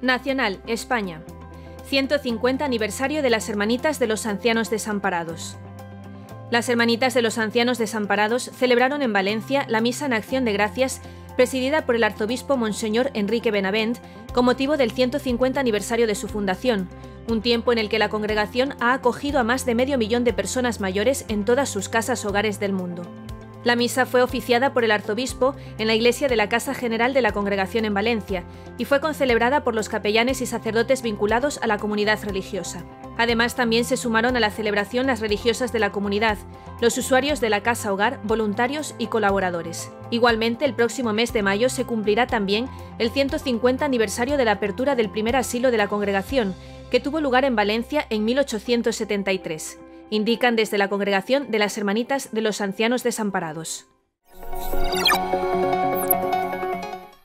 Nacional, España. 150 aniversario de las Hermanitas de los Ancianos Desamparados. Las Hermanitas de los Ancianos Desamparados celebraron en Valencia la misa en acción de gracias presidida por el arzobispo Monseñor Enrique Benavent con motivo del 150 aniversario de su fundación, un tiempo en el que la congregación ha acogido a más de medio millón de personas mayores en todas sus casas hogares del mundo. La misa fue oficiada por el arzobispo en la iglesia de la Casa General de la Congregación en Valencia y fue concelebrada por los capellanes y sacerdotes vinculados a la comunidad religiosa. Además, también se sumaron a la celebración las religiosas de la comunidad, los usuarios de la Casa Hogar, voluntarios y colaboradores. Igualmente, el próximo mes de mayo se cumplirá también el 150 aniversario de la apertura del primer asilo de la congregación, que tuvo lugar en Valencia en 1873 indican desde la Congregación de las Hermanitas de los Ancianos Desamparados.